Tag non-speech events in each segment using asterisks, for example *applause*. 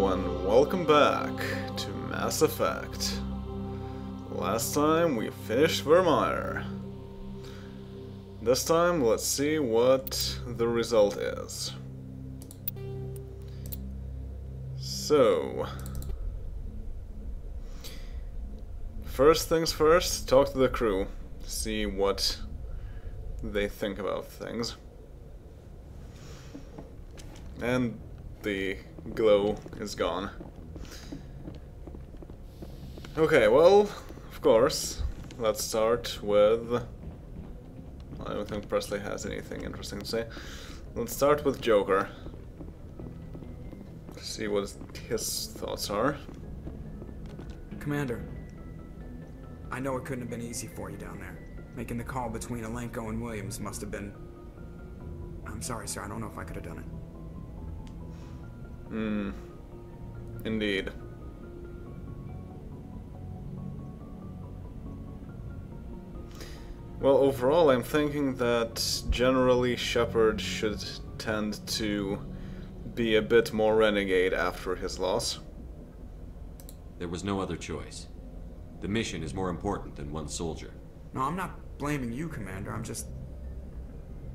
And welcome back to Mass Effect. Last time we finished Virmire. This time let's see what the result is. So... First things first, talk to the crew. See what they think about things. And the glow is gone. Okay, well, of course, let's start with... I don't think Pressly has anything interesting to say. Let's start with Joker. See what his thoughts are. Commander, I know it couldn't have been easy for you down there. Making the call between Alenko and Williams must have been... I'm sorry, sir. I don't know if I could have done it. Hmm. Indeed. Well, overall, I'm thinking that generally Shepard should tend to be a bit more renegade after his loss. There was no other choice. The mission is more important than one soldier. No, I'm not blaming you, Commander. I'm just...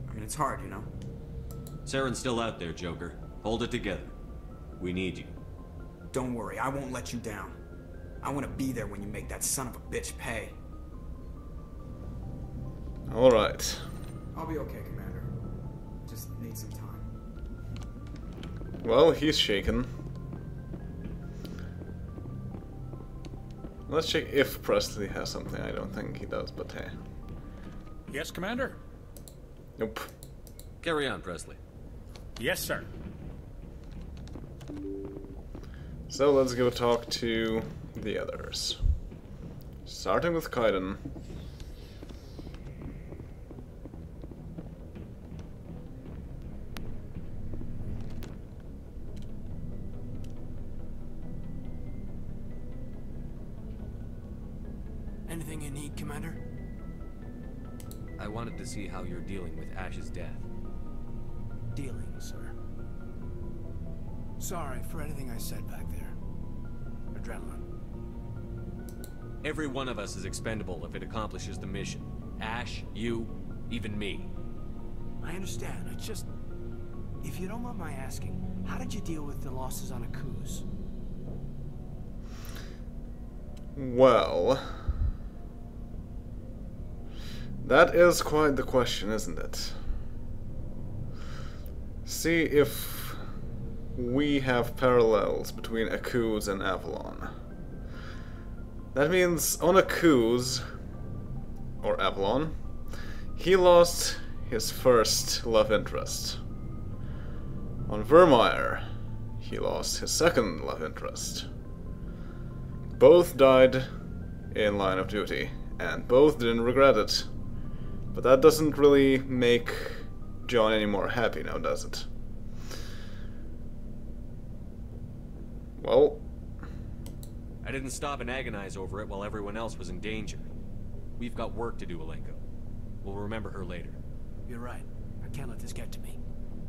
I mean, it's hard, you know? Saren's still out there, Joker. Hold it together. We need you. Don't worry, I won't let you down. I want to be there when you make that son of a bitch pay. Alright. I'll be okay, Commander. Just need some time. Well, he's shaken. Let's check if Pressly has something. I don't think he does, but hey. Yes, Commander? Nope. Carry on, Pressly. Yes, sir. So let's go talk to the others. Starting with Kaidan. Anything you need, Commander? I wanted to see how you're dealing with Ash's death. Dealing, sir. Sorry for anything I said back Every one of us is expendable if it accomplishes the mission. Ash, you, even me. I understand. I just... If you don't mind my asking, how did you deal with the losses on Akuze? Well... That is quite the question, isn't it? See if we have parallels between Akuze and Avalon. That means on Akuze, or Avalon, he lost his first love interest. On Virmire, he lost his second love interest. Both died in line of duty, and both didn't regret it. But that doesn't really make John any more happy now, does it? Well, I didn't stop and agonize over it while everyone else was in danger. We've got work to do, Alenko. We'll remember her later. You're right. I can't let this get to me.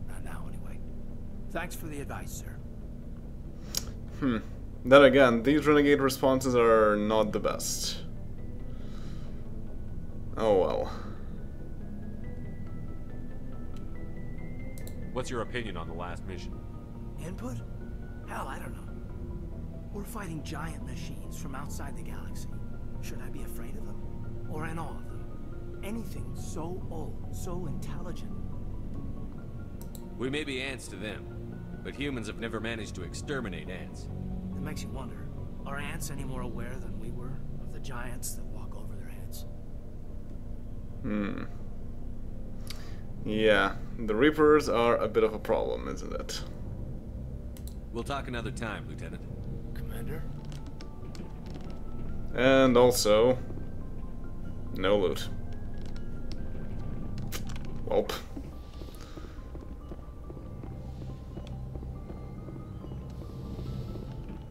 Not now, anyway. Thanks for the advice, sir. hmm. Then again, these renegade responses are not the best. Oh well. What's your opinion on the last mission? Input? Hell, I don't know. We're fighting giant machines from outside the galaxy. Should I be afraid of them? Or in awe of them? Anything so old, so intelligent. We may be ants to them, but humans have never managed to exterminate ants. It makes you wonder, are ants any more aware than we were of the giants that walk over their heads? Hmm. Yeah, the Reapers are a bit of a problem, isn't it? We'll talk another time, Lieutenant. Commander? And also, no loot. Welp.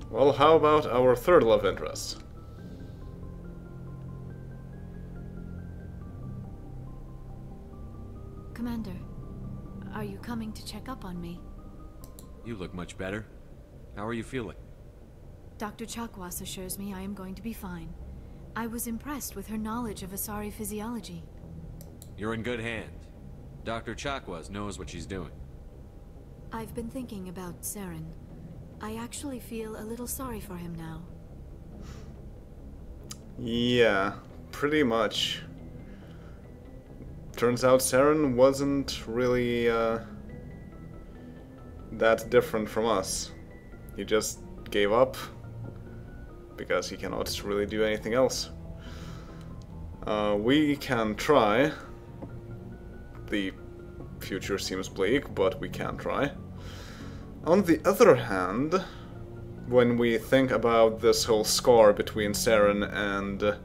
Well, how about our third love interest? Commander, are you coming to check up on me? You look much better. How are you feeling? Dr. Chakwas assures me I am going to be fine. I was impressed with her knowledge of Asari physiology. You're in good hands. Dr. Chakwas knows what she's doing. I've been thinking about Saren. I actually feel a little sorry for him now. Yeah, pretty much. Turns out Saren wasn't really uh, that different from us. He just gave up because he cannot really do anything else. Uh, we can try. The future seems bleak, but we can try. On the other hand, when we think about this whole scar between Saren and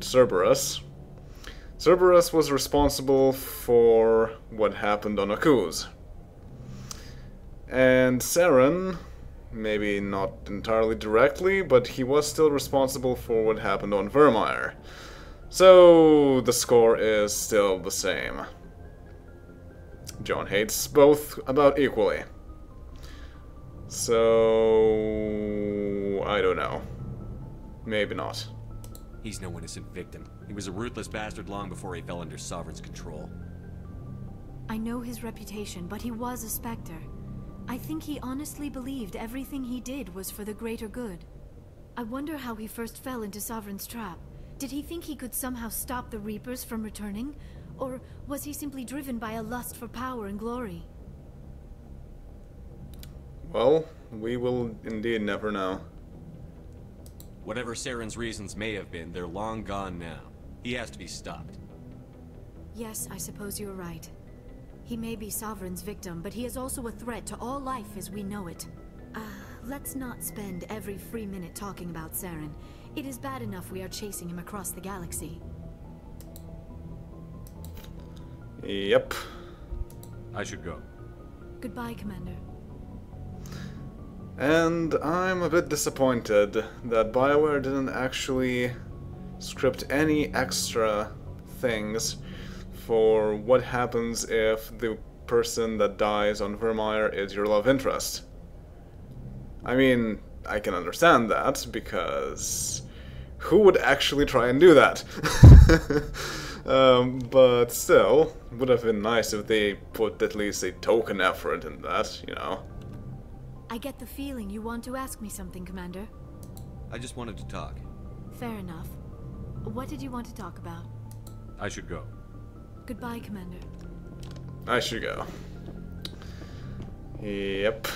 Cerberus, Cerberus was responsible for what happened on Akuze. And Saren, maybe not entirely directly, but he was still responsible for what happened on Virmire. So the score is still the same. John hates both about equally. So I don't know. Maybe not. He's no innocent victim. He was a ruthless bastard long before he fell under Sovereign's control. I know his reputation, but he was a Spectre. I think he honestly believed everything he did was for the greater good. I wonder how he first fell into Sovereign's trap. Did he think he could somehow stop the Reapers from returning? Or was he simply driven by a lust for power and glory? Well, we will indeed never know. Whatever Saren's reasons may have been, they're long gone now. He has to be stopped. Yes, I suppose you're right. He may be Sovereign's victim, but he is also a threat to all life as we know it. Uh, let's not spend every free minute talking about Saren. It is bad enough we are chasing him across the galaxy. Yep. I should go. Goodbye, Commander. And I'm a bit disappointed that BioWare didn't actually script any extra things for what happens if the person that dies on Virmire is your love interest. I mean, I can understand that because who would actually try and do that? *laughs* um, but still, would have been nice if they put at least a token effort in that, you know. I get the feeling you want to ask me something, Commander. I just wanted to talk. Fair enough. What did you want to talk about? I should go. Goodbye, Commander. I should go. Yep.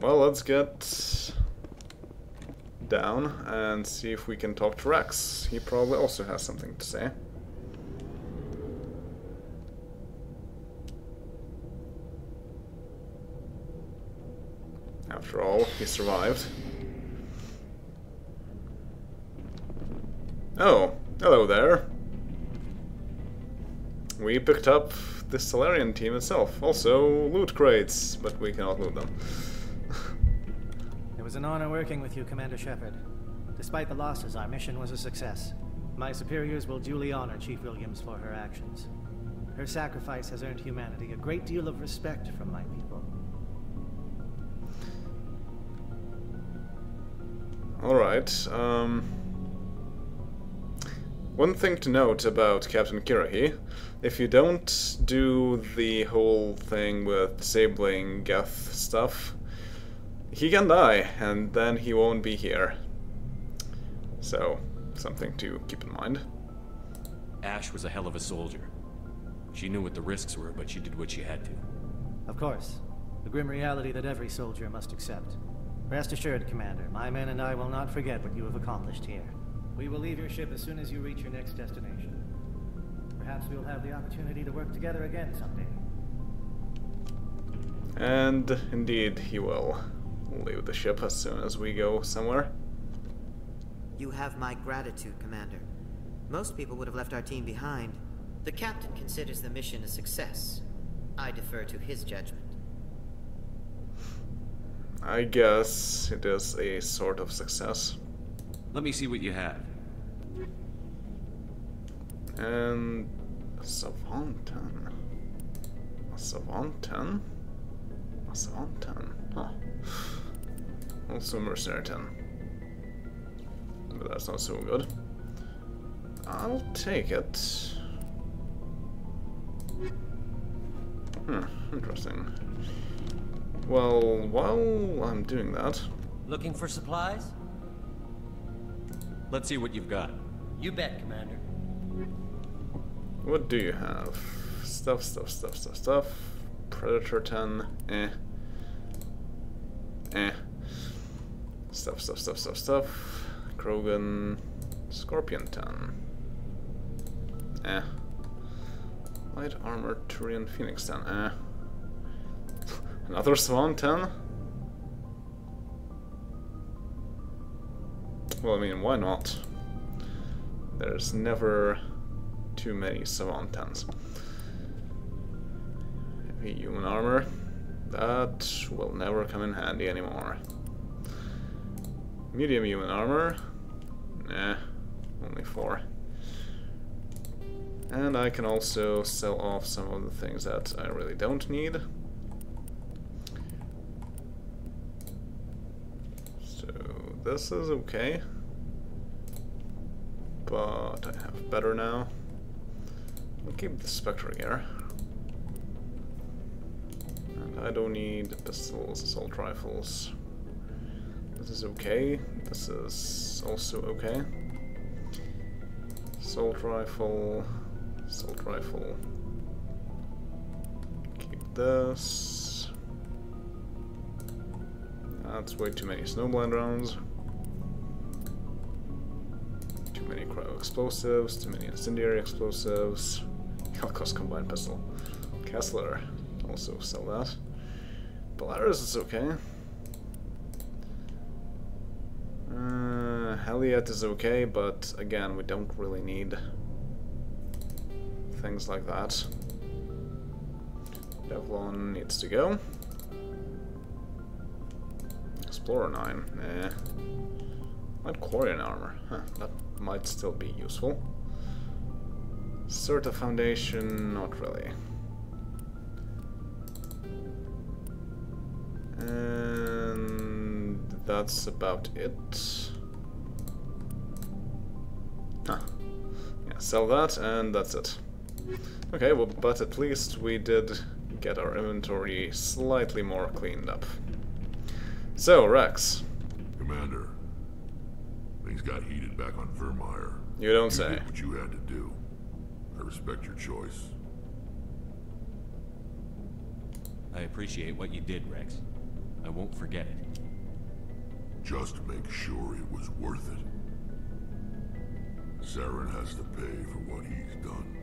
Well, let's get down and see if we can talk to Rex. He probably also has something to say. After all, he survived. Oh, hello there. We picked up the Salarian team itself. Also, loot crates, but we cannot loot them. It was an honor working with you, Commander Shepard. Despite the losses, our mission was a success. My superiors will duly honor Chief Williams for her actions. Her sacrifice has earned humanity a great deal of respect from my people. Alright, um... One thing to note about Captain Kirrahe, if you don't do the whole thing with disabling Geth stuff, he can die, and then he won't be here. So, something to keep in mind. Ash was a hell of a soldier. She knew what the risks were, but she did what she had to. Of course, the grim reality that every soldier must accept. Rest assured, Commander, my men and I will not forget what you have accomplished here. We will leave your ship as soon as you reach your next destination. Perhaps we'll have the opportunity to work together again someday. And indeed, he will leave the ship as soon as we go somewhere. You have my gratitude, Commander. Most people would have left our team behind. The captain considers the mission a success. I defer to his judgment. I guess it is a sort of success. Let me see what you have. And Savantan. Savant 10? A Savant 10, huh. Also Mercenary 10. But that's not so good. I'll take it. Hmm, interesting. Well, while I'm doing that... Looking for supplies? Let's see what you've got. You bet, Commander. What do you have? Stuff, stuff, stuff, stuff, stuff. Predator 10, eh. Eh. Stuff, stuff, stuff, stuff, stuff. Krogan, Scorpion 10. Eh. Light armor Turian Phoenix 10, eh. Another Swan 10? Well, I mean, why not? There's never too many Savant 10s. Heavy human armor. That will never come in handy anymore. Medium human armor. Nah, only four. And I can also sell off some of the things that I really don't need. So this is okay. But I have better now. I'll keep the Spectre here. And I don't need pistols, assault rifles. This is okay. This is also okay. Assault rifle, assault rifle. Keep this. That's way too many snowblind rounds. Explosives, too many incendiary explosives. Elkoss combined pistol. Kessler, also sell that. Polaris is okay. Uh, Haliat is okay, but again, we don't really need things like that. Devlon needs to go. Explorer 9, eh. Light Quarian armor, huh, that might still be useful. Sirta Foundation, not really. And that's about it. Ah. Yeah, sell that, and that's it. Okay, well, but at least we did get our inventory slightly more cleaned up. So, Rex. Commander, things got heated back on Virmire. You don't You say. did what you had to do. I respect your choice. I appreciate what you did, Rex. I won't forget it. Just make sure it was worth it. Saren has to pay for what he's done.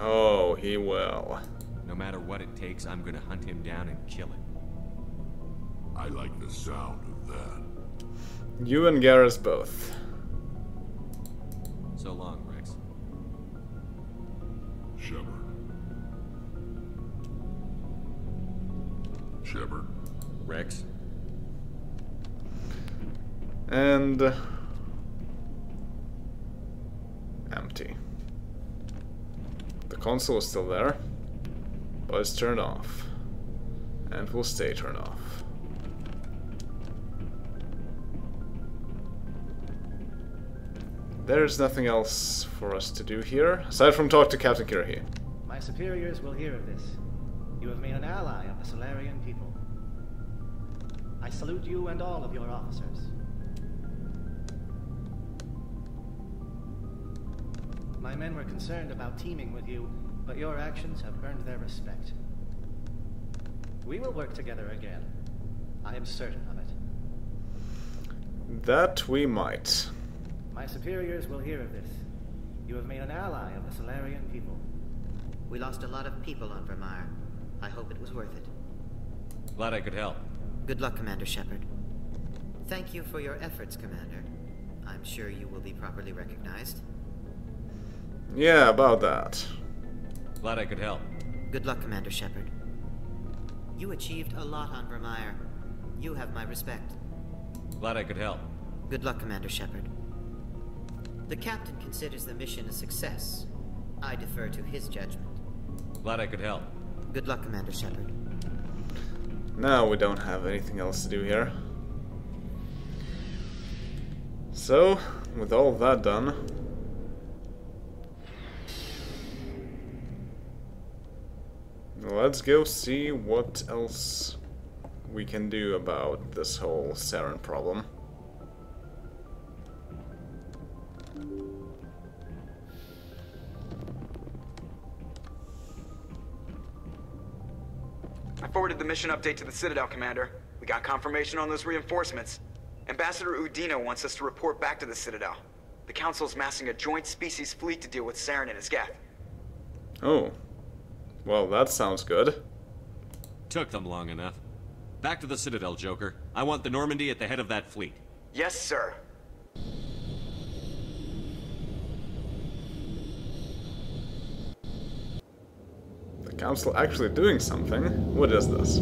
Oh, he will. No matter what it takes, I'm gonna hunt him down and kill him. I like the sound of that. You and Garrus both. So long, Rex. Shepard. Shepard. Rex? And... uh, Empty. The console is still there, but it's turned off. And will stay turned off. There's nothing else for us to do here, aside from talk to Captain Kirrahe. My superiors will hear of this. You have made an ally of the Salarian people. I salute you and all of your officers. My men were concerned about teaming with you, but your actions have earned their respect. We will work together again. I am certain of it. That we might. My superiors will hear of this. You have made an ally of the Salarian people. We lost a lot of people on Virmire. I hope it was worth it. Glad I could help. Good luck, Commander Shepard. Thank you for your efforts, Commander. I'm sure you will be properly recognized. Yeah, about that. Glad I could help. Good luck, Commander Shepard. You achieved a lot on Virmire. You have my respect. Glad I could help. Good luck, Commander Shepard. The captain considers the mission a success. I defer to his judgment. Glad I could help. Good luck, Commander Shepard. Now we don't have anything else to do here. So, with all that done, let's go see what else we can do about this whole Saren problem. Mission update to the Citadel, Commander. We got confirmation on those reinforcements. Ambassador Udina wants us to report back to the Citadel. The Council's massing a joint species fleet to deal with Saren and his Geth. Oh. Well, that sounds good. Took them long enough. Back to the Citadel, Joker. I want the Normandy at the head of that fleet. Yes, sir. The council actually doing something? What is this?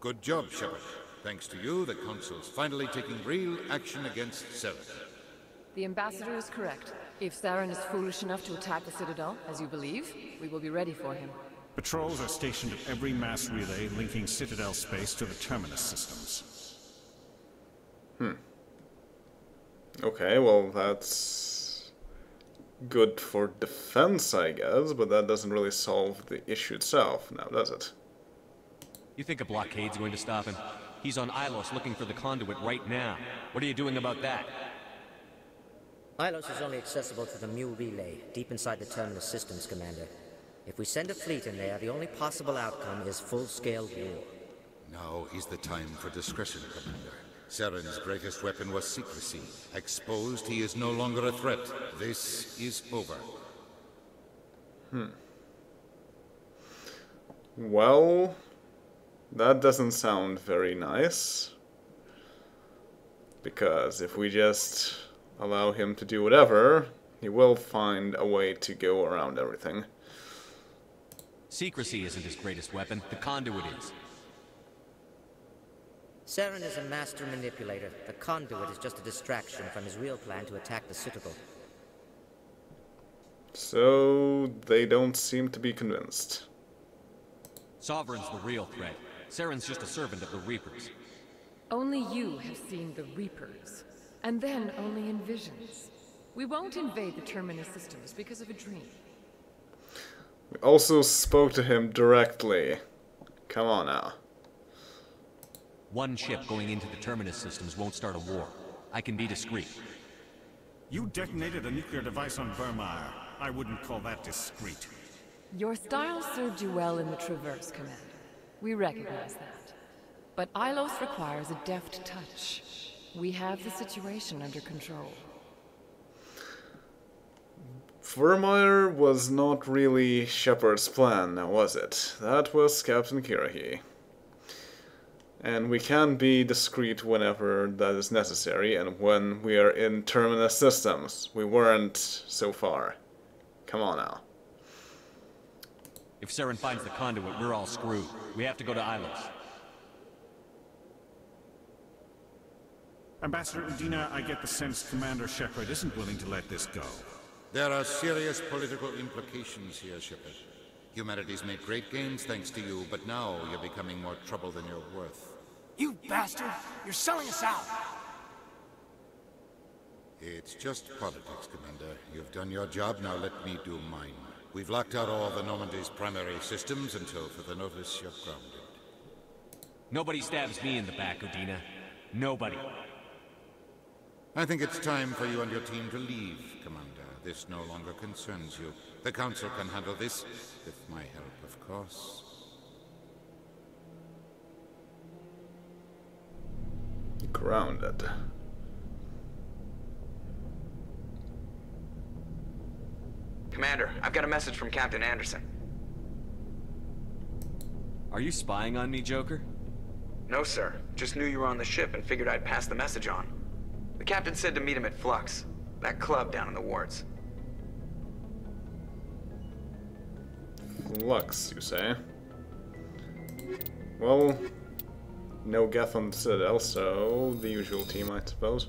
Good job, Shepard. Thanks to you, the Council's finally taking real action against Saren. The Ambassador is correct. If Saren is foolish enough to attack the Citadel, as you believe, we will be ready for him. Patrols are stationed at every mass relay linking Citadel space to the Terminus systems. Hmm. Okay, well that's good for defense, I guess, but that doesn't really solve the issue itself, now does it? You think a blockade's going to stop him? He's on Ilos looking for the conduit right now. What are you doing about that? Ilos is only accessible to the Mu relay, deep inside the Terminus systems, Commander. If we send a fleet in there, the only possible outcome is full-scale war. Now is the time for discretion, Commander. Saren's greatest weapon was secrecy. Exposed, he is no longer a threat. This is over. Hmm. Well, that doesn't sound very nice. Because if we just allow him to do whatever, he will find a way to go around everything. Secrecy isn't his greatest weapon. The conduit is. Saren is a master manipulator. The conduit is just a distraction from his real plan to attack the Citadel. So they don't seem to be convinced. Sovereign's the real threat. Saren's just a servant of the Reapers. Only you have seen the Reapers, and then only in visions. We won't invade the Terminus systems because of a dream. We also spoke to him directly. Come on now. One ship going into the Terminus systems won't start a war. I can be discreet. You detonated a nuclear device on Virmire. I wouldn't call that discreet. Your style served you well in the Traverse, Commander. We recognize that. But Ilos requires a deft touch. We have the situation under control. Virmire was not really Shepard's plan, now was it? That was Captain Kirrahe. And we can be discreet whenever that is necessary, and when we are in Terminus systems. We weren't so far. Come on now. If Saren finds the conduit, we're all screwed. We have to go to Ilos. Ambassador Udina, I get the sense Commander Shepard isn't willing to let this go. There are serious political implications here, Shepard. Humanity's made great gains thanks to you, but now you're becoming more trouble than you're worth. You bastard! You're selling us out! It's just politics, Commander. You've done your job, now let me do mine. We've locked out all the Normandy's primary systems until further notice you're grounded. Nobody stabs me in the back, Udina. Nobody. I think it's time for you and your team to leave, Commander. This no longer concerns you. The Council can handle this, with my help, of course. Grounded. Commander, I've got a message from Captain Anderson. Are you spying on me, Joker? No, sir. Just knew you were on the ship and figured I'd pass the message on. The captain said to meet him at Flux, that club down in the wards. Flux, you say? Well, no Geth on the Citadel, so the usual team, I suppose.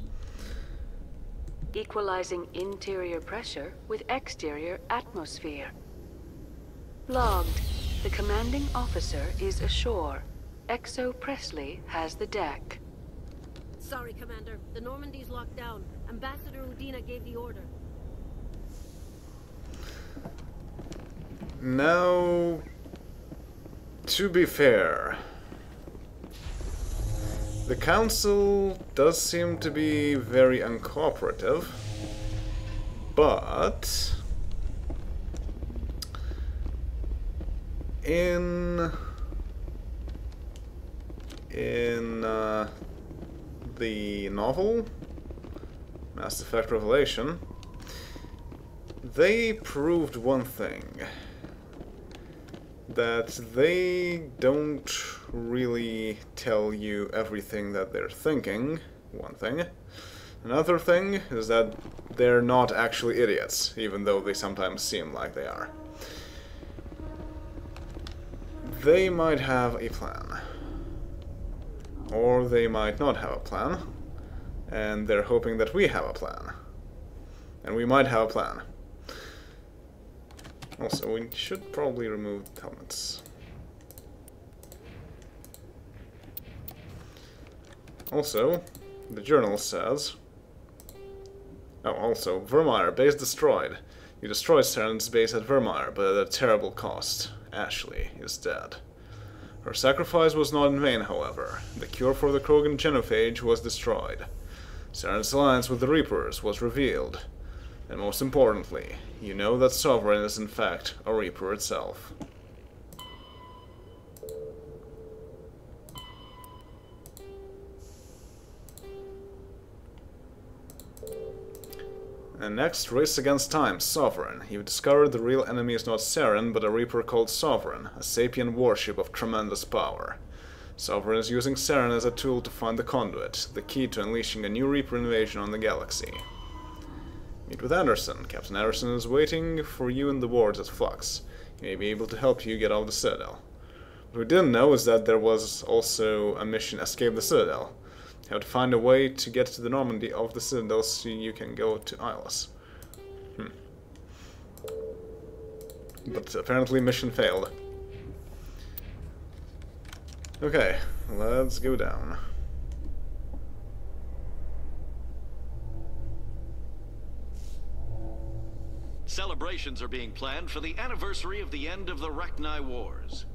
Equalizing interior pressure with exterior atmosphere. Logged. The commanding officer is ashore. XO Pressly has the deck. Sorry, Commander. The Normandy's locked down. Ambassador Udina gave the order. Now, to be fair, the Council does seem to be very uncooperative, but in in uh, the novel Mass Effect Revelation, they proved one thing that they don't really tell you everything that they're thinking, one thing. Another thing is that they're not actually idiots, even though they sometimes seem like they are. They might have a plan. Or they might not have a plan. And they're hoping that we have a plan. And we might have a plan. Also, we should probably remove helmets. Also, the journal says... Oh, also, Virmire, base destroyed. You destroyed Saren's base at Virmire, but at a terrible cost. Ashley is dead. Her sacrifice was not in vain, however. The cure for the Krogan genophage was destroyed. Saren's alliance with the Reapers was revealed. And most importantly, you know that Sovereign is in fact a Reaper itself. Next, Race Against Time, Sovereign. You've discovered the real enemy is not Saren, but a Reaper called Sovereign, a sapient warship of tremendous power. Sovereign is using Saren as a tool to find the conduit, the key to unleashing a new Reaper invasion on the galaxy. Meet with Anderson. Captain Anderson is waiting for you in the wards at Flux. He may be able to help you get out of the Citadel. What we didn't know is that there was also a mission Escape the Citadel. You have to find a way to get to the Normandy of the Citadel so you can go to Ilos. Hmm. But apparently mission failed. Okay, let's go down. Celebrations are being planned for the anniversary of the end of the Rachni Wars.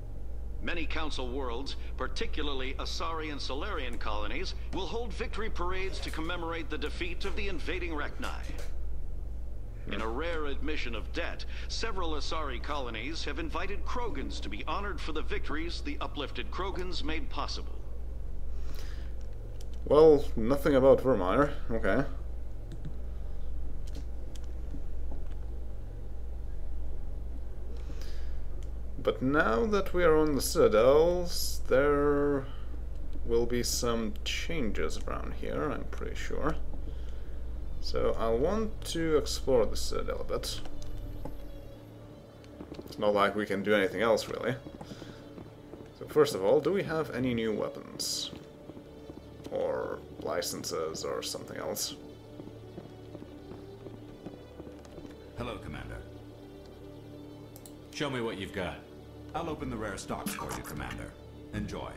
Many Council worlds, particularly Asari and Salarian colonies, will hold victory parades to commemorate the defeat of the invading Rachni. In a rare admission of debt, several Asari colonies have invited Krogans to be honored for the victories the uplifted Krogans made possible. Well, nothing about Virmire. Okay. But now that we are on the Citadels, there will be some changes around here, I'm pretty sure. So I want to explore the Citadel a bit. It's not like we can do anything else, really. So first of all, do we have any new weapons? Or licenses or something else? Hello, Commander. Show me what you've got. I'll open the rare stocks for you, Commander. Enjoy.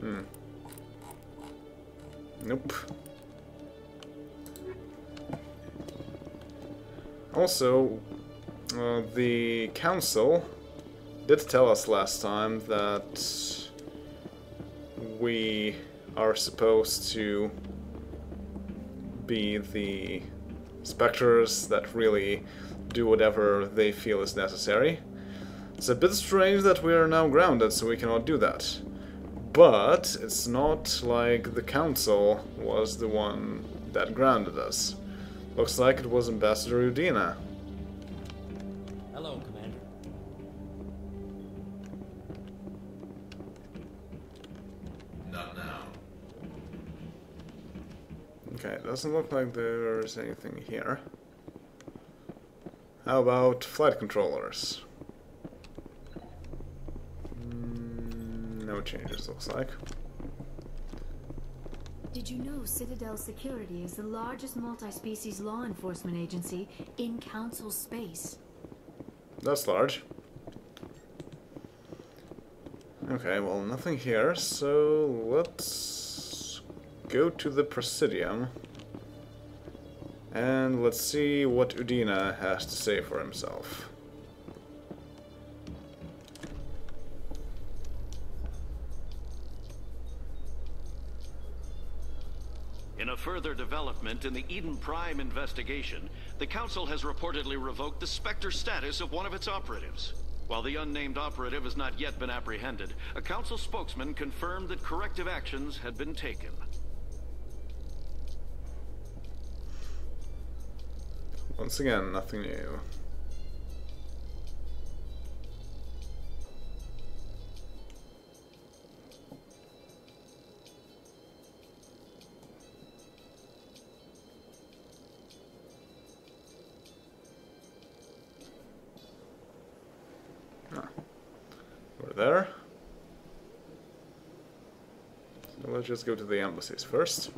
Hmm. Nope. Also, uh, the council did tell us last time that we are supposed to be the specters that really do whatever they feel is necessary. It's a bit strange that we are now grounded, so we cannot do that. But it's not like the council was the one that grounded us. Looks like it was Ambassador Udina. Okay, doesn't look like there's anything here. How about flight controllers? Mm, no changes, looks like. Did you know Citadel Security is the largest multi-species law enforcement agency in Council space? That's large. Okay, well, nothing here, so let's go to the Presidium. And let's see what Udina has to say for himself. In a further development in the Eden Prime investigation, the Council has reportedly revoked the Spectre status of one of its operatives. While the unnamed operative has not yet been apprehended, a Council spokesman confirmed that corrective actions had been taken. Once again, nothing new. Ah. We're there. Let's just go to the embassies first.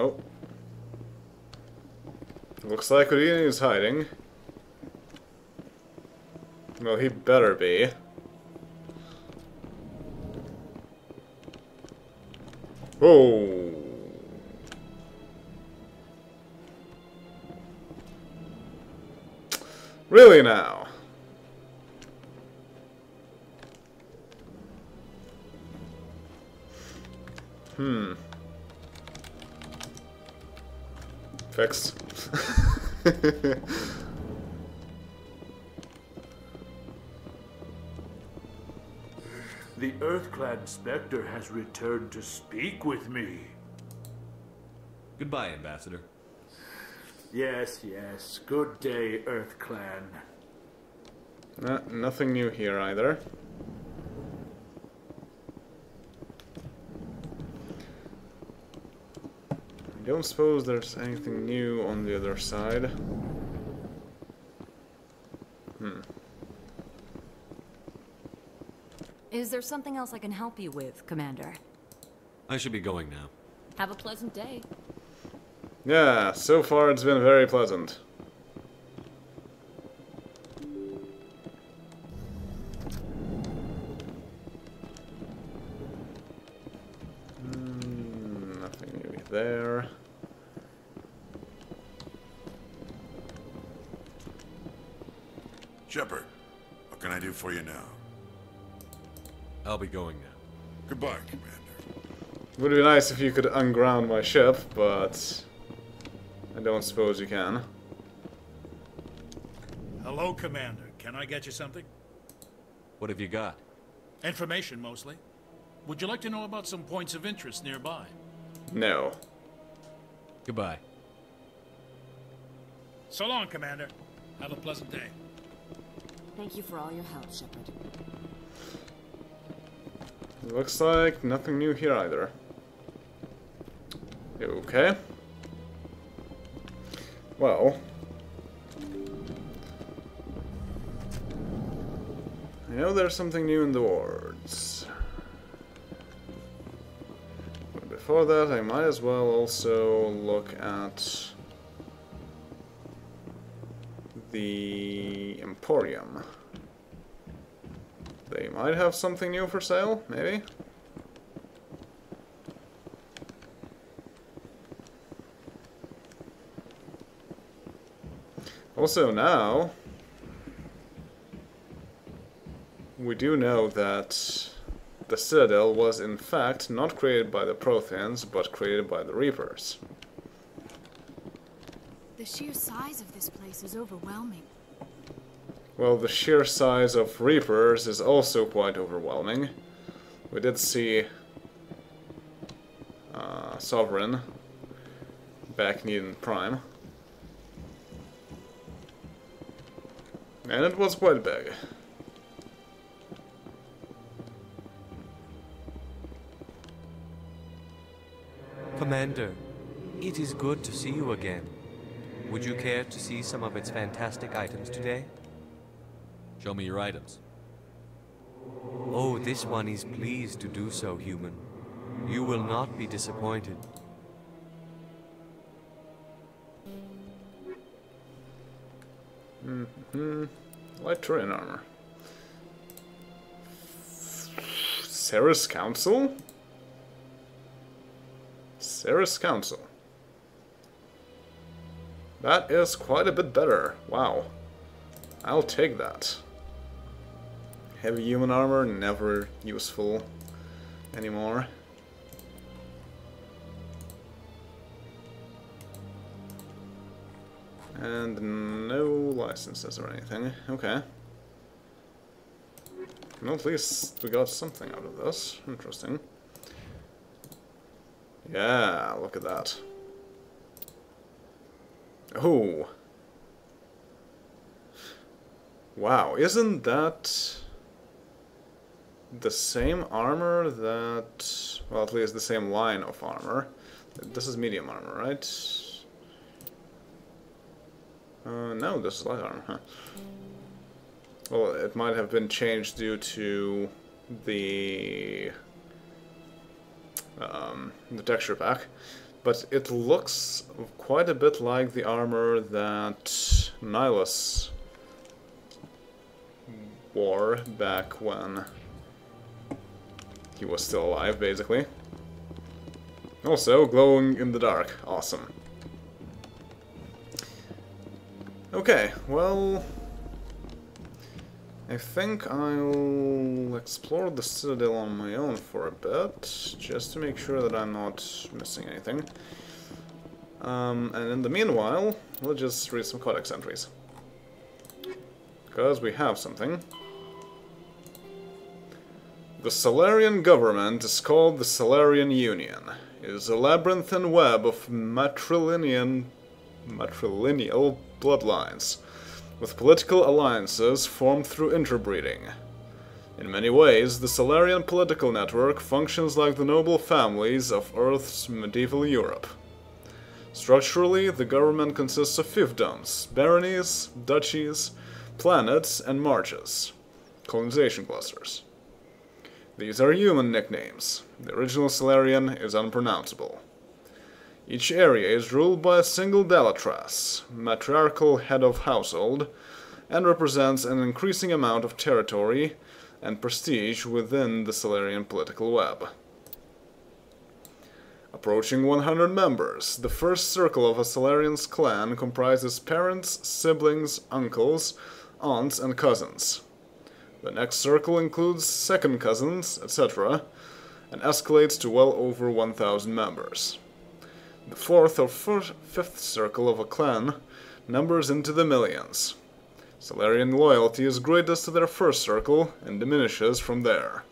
Oh. Looks like Houdini is hiding. Well, he better be. Oh. Really now? Fixed. The Earthclan Spectre has returned to speak with me. Goodbye, Ambassador. Yes, yes. Good day, Earthclan. No, nothing new here either. Don't suppose there's anything new on the other side. Hmm. Is there something else I can help you with, Commander? I should be going now. Have a pleasant day. Yeah, so far it's been very pleasant. I'll be going now. Goodbye, Commander. Would be nice if you could unground my ship, but I don't suppose you can. Hello, Commander. Can I get you something? What have you got? Information, mostly. Would you like to know about some points of interest nearby? No. Goodbye. So long, Commander. Have a pleasant day. Thank you for all your help, Shepard. Looks like nothing new here either. Okay. Well. I know there's something new in the wards. But before that, I might as well also look at the Emporium. Might have something new for sale, maybe? Also now, we do know that the Citadel was in fact not created by the Protheans, but created by the Reapers. The sheer size of this place is overwhelming. Well, the sheer size of Reapers is also quite overwhelming. We did see uh, Sovereign back Prime. And it was quite big. Commander, it is good to see you again. Would you care to see some of its fantastic items today? Show me your items. Oh, this one is pleased to do so, human. You will not be disappointed. Mm hmm. Light terrain armor. Serrice Council? Serrice Council. That is quite a bit better. Wow. I'll take that. Heavy human armor, never useful anymore. And no licenses or anything. Okay. Well, at least we got something out of this. Interesting. Yeah, look at that. Oh. Wow, isn't that the same armor that... Well, at least the same line of armor. This is medium armor, right? Uh, no, this is light armor, huh? Well, it might have been changed due to the um, the texture pack, but it looks quite a bit like the armor that Nihlus wore back when he was still alive, basically. Also, glowing in the dark. Awesome. Okay, well... I think I'll explore the Citadel on my own for a bit, just to make sure that I'm not missing anything. Um, and in the meanwhile, we'll just read some codex entries. Because we have something. The Salarian government is called the Salarian Union. It is a labyrinthine web of matrilineal, matrilineal bloodlines with political alliances formed through interbreeding. In many ways, the Salarian political network functions like the noble families of Earth's medieval Europe. Structurally, the government consists of fiefdoms, baronies, duchies, planets, and marches, colonization clusters. These are human nicknames. The original Salarian is unpronounceable. Each area is ruled by a single Dalatrass, matriarchal head of household, and represents an increasing amount of territory and prestige within the Salarian political web. Approaching 100 members, the first circle of a Salarian's clan comprises parents, siblings, uncles, aunts, and cousins. The next circle includes second cousins, etc., and escalates to well over 1,000 members. The fourth or fifth circle of a clan numbers into the millions. Salarian loyalty is greatest to their first circle and diminishes from there.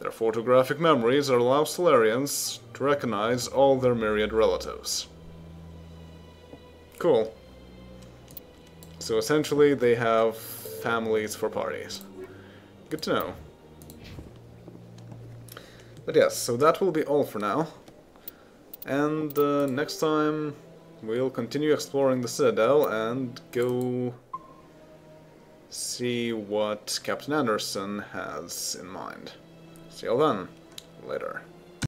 Their photographic memories allow Salarians to recognize all their myriad relatives. Cool. So essentially they have families for parties. Good to know. But yes, so that will be all for now. And uh, next time we'll continue exploring the Citadel and go see what Captain Anderson has in mind. See you all then. Later.